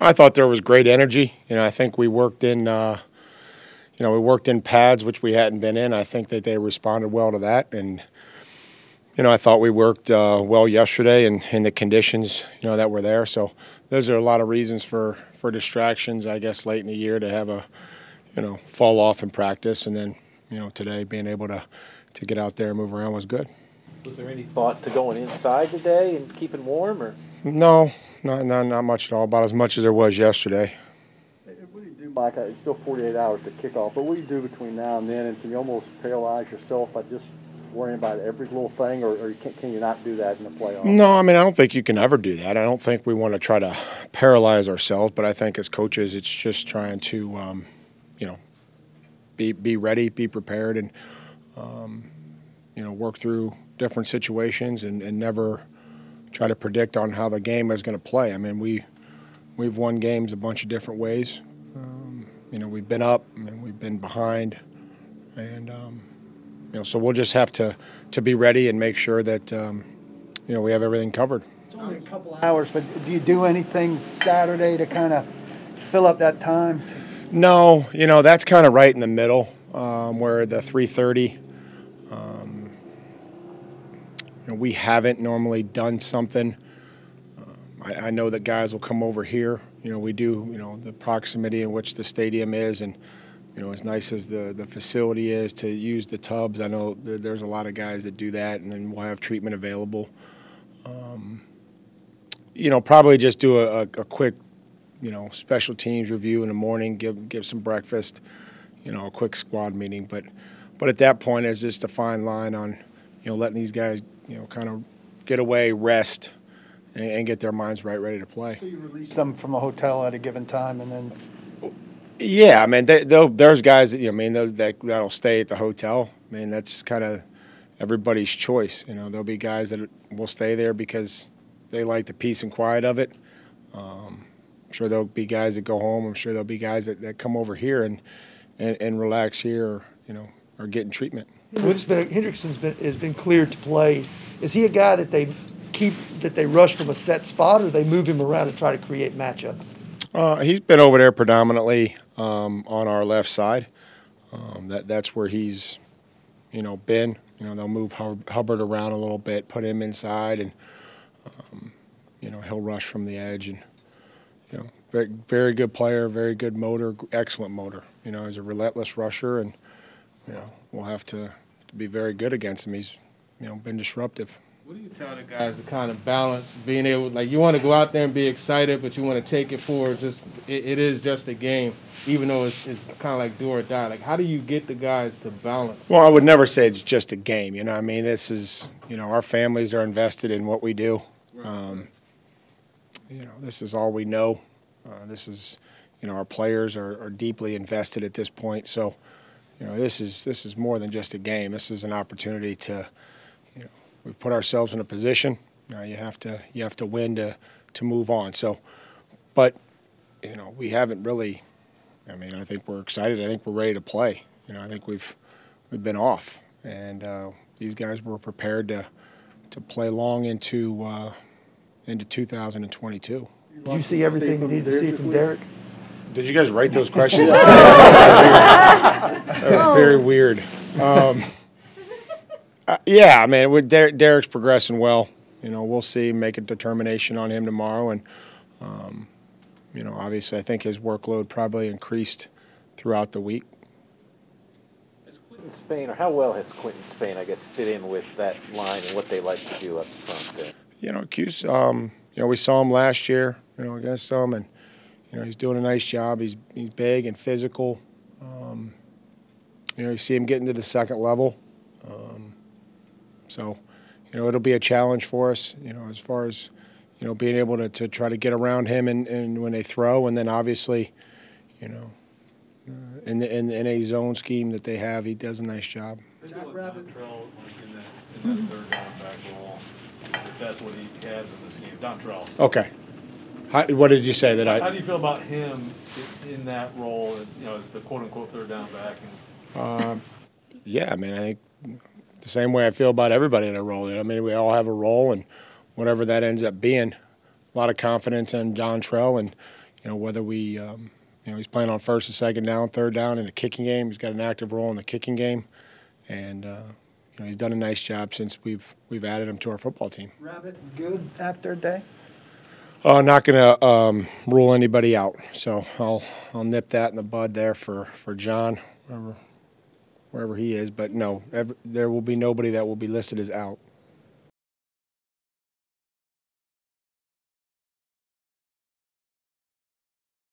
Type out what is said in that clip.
I thought there was great energy. You know, I think we worked in, uh, you know, we worked in pads which we hadn't been in. I think that they responded well to that, and you know, I thought we worked uh, well yesterday in, in the conditions, you know, that were there. So those are a lot of reasons for for distractions, I guess, late in the year to have a, you know, fall off in practice, and then you know today being able to to get out there and move around was good. Was there any thought to going inside today and keeping warm, or? No, not not, not much at all. About as much as there was yesterday. What do you do, Mike? It's still 48 hours to kick off, but what do you do between now and then? And can you almost paralyze yourself by just worrying about every little thing, or, or can, can, you not do that in the playoffs? No, I mean I don't think you can ever do that. I don't think we want to try to paralyze ourselves, but I think as coaches, it's just trying to, um, you know, be be ready, be prepared, and um, you know work through different situations and, and never try to predict on how the game is going to play. I mean we we've won games a bunch of different ways. Um, you know we've been up and we've been behind, and um, you know, so we'll just have to to be ready and make sure that um, you know we have everything covered. It's only a couple hours, but do you do anything Saturday to kind of fill up that time? No, you know that's kind of right in the middle, um, where the 3:30. You know, we haven't normally done something. Um, I, I know that guys will come over here. You know, we do. You know, the proximity in which the stadium is, and you know, as nice as the, the facility is to use the tubs, I know there's a lot of guys that do that, and then we'll have treatment available. Um, you know, probably just do a, a, quick, you know, special teams review in the morning, give give some breakfast, you know, a quick squad meeting. But but at that point, it's just a fine line on, you know, letting these guys, you know, kind of get away, rest, and, and get their minds right, ready to play. So you release them from a hotel at a given time, and then yeah, I mean, they, there's guys that you know, I mean, those that that'll stay at the hotel. I mean, that's kind of everybody's choice. You know, there'll be guys that will stay there because they like the peace and quiet of it. Um, I'm sure there'll be guys that go home. I'm sure there'll be guys that, that come over here and, and, and relax here, or, you know, are getting treatment. Been, Hendrickson's been has been cleared to play. Is he a guy that they keep that they rush from a set spot, or they move him around to try to create matchups? Uh, he's been over there predominantly um, on our left side. Um, that that's where he's, you know, been. You know, they'll move Hubbard around a little bit, put him inside, and um, you know he'll rush from the edge. And you know, very very good player, very good motor, excellent motor. You know, he's a relentless rusher, and you know we'll have to, to be very good against him. He's you know been disruptive. What do you tell the guys to kind of balance being able, like you want to go out there and be excited, but you want to take it forward. Just it, it is just a game, even though it's, it's kind of like do or die. Like how do you get the guys to balance? Well, I would never say it's just a game. You know, I mean, this is you know our families are invested in what we do. Um, you know, this is all we know. Uh, this is you know our players are, are deeply invested at this point. So you know this is this is more than just a game. This is an opportunity to we've put ourselves in a position. Now you have to you have to win to to move on. So, but you know we haven't really. I mean, I think we're excited. I think we're ready to play. You know, I think we've we've been off, and uh, these guys were prepared to to play long into uh, into 2022. Did you see everything you needed to see from Derrick? Did you guys write those questions? that was very weird. Um, uh, yeah, I mean, with Der- Derrick's progressing well. You know, we'll see. Make a determination on him tomorrow, and um, you know, obviously, I think his workload probably increased throughout the week. Has Quinton Spain, or how well has Quinton Spain, I guess, fit in with that line and what they like to do up front there? You know, Cuse, um, you know, we saw him last year, you know, against them, and you know, he's doing a nice job. He's he's big and physical. Um, you know, you see him getting to the second level. Um, so, you know, it'll be a challenge for us, you know, as far as, you know, being able to, to try to get around him and, and when they throw. And then obviously, you know, uh, in, the, in, in a zone scheme that they have, he does a nice job. Jack Rabbit. in that, in that third down back role, if that's what he has in the scheme. Dontrell. Okay. How, what did you say that I? How do you feel about him in that role as you know as the quote unquote third down back? And... Uh, yeah, I mean, I think the same way I feel about everybody in a role. You know, I mean, we all have a role, and whatever that ends up being, a lot of confidence in Dontrell, and you know, whether we, um, you know, he's playing on first and second down, third down in the kicking game. He's got an active role in the kicking game, and uh, you know, he's done a nice job since we've we've added him to our football team. Rabbit, good after a day? Uh, not going to um, rule anybody out, so I'll I'll nip that in the bud there for for John, wherever wherever he is. But no, there will be nobody that will be listed as out.